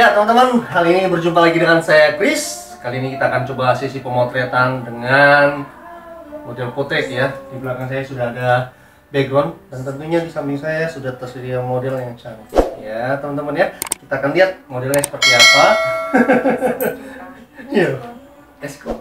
Ya teman-teman, kali ini berjumpa lagi dengan saya Chris. Kali ini kita akan coba sesi pemotretan dengan model potret ya. Di belakang saya sudah ada background dan tentunya di samping saya sudah tersedia model yang cantik. Ya teman-teman ya, kita akan lihat modelnya seperti apa. Yuk, iya. let's go.